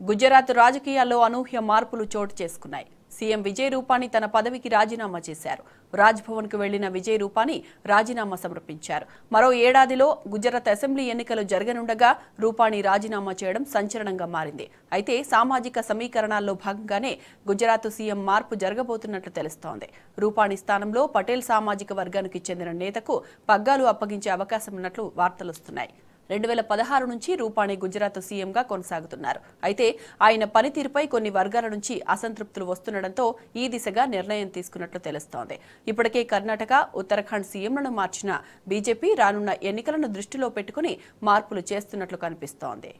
గుజరాత్ రాజకీయాల్లో అనూహ్య మార్పులు చోటు చేసుకున్నాయి. సీఎం విజయ్ రూపాణి తన పదవికి రాజీనామా చేశారు. రాజ్భవన్కు వెళ్ళిన విజయ్ రూపాణి రాజీనామా సమర్పించారు. మరో ఏడాదిలో గుజరాత్ అసెంబ్లీ ఎన్నికలు జరగనుండగా రూపాణి రాజీనామా చేయడం సంచలనంగా మారింది. అయితే సామాజిక సమీకరణాల్లో భాగంగానే గుజరాత్ సీఎం మార్పు జరగబోతున్నట్లు తెలుస్తోంది. రూపాణి స్థానంలో పటేల్ సామాజిక వర్గానికి చెందిన నేతకు పగ్గాలు అప్పగించే అవకాశం ఉన్నట్లు వార్తలొస్తున్నాయి. రెండు వేల పదహారు నుంచి రూపాణి గుజరాత్ సీఎంగా కొనసాగుతున్నారు. అయితే ఆయన పనితీరుపై కొన్ని వర్గాల నుంచి అసంతృప్తులు వస్తుండటంతో ఈ దిశగా నిర్ణయం తీసుకున్నట్లు తెలుస్తోంది. ఇప్పటికే కర్ణాటక ఉత్తరాఖండ్ సీఎంలను మార్చిన బీజేపీ రానున్న ఎన్నికలను దృష్టిలో పెట్టుకుని మార్పులు చేస్తున్నట్లు కనిపిస్తోంది.